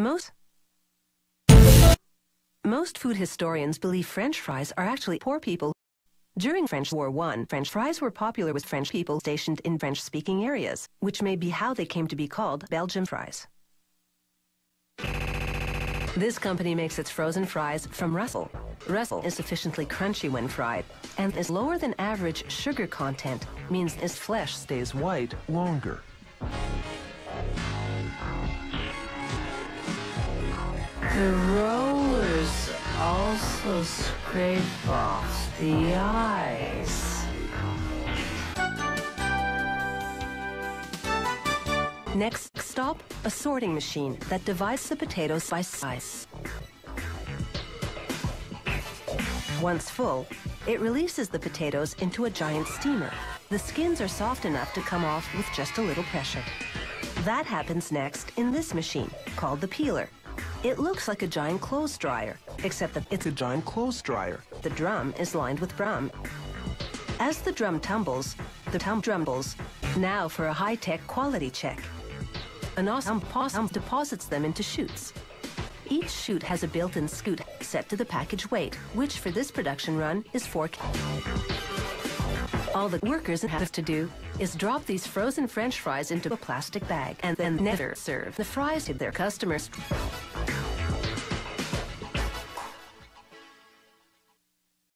Most most food historians believe French fries are actually poor people. During French War I, French fries were popular with French people stationed in French-speaking areas, which may be how they came to be called Belgian fries. This company makes its frozen fries from Russell. Russell is sufficiently crunchy when fried, and is lower than average sugar content, means its flesh stays white longer. The rollers also scrape off the ice. Next stop, a sorting machine that divides the potatoes by size. Once full, it releases the potatoes into a giant steamer. The skins are soft enough to come off with just a little pressure. That happens next in this machine, called the peeler. It looks like a giant clothes dryer, except that it's a giant clothes dryer. The drum is lined with drum. As the drum tumbles, the tum drumbles. Now for a high-tech quality check. An awesome possum deposits them into chutes. Each chute has a built-in scoot set to the package weight, which for this production run is 4 All the workers have to do is drop these frozen french fries into a plastic bag and then never serve the fries to their customers.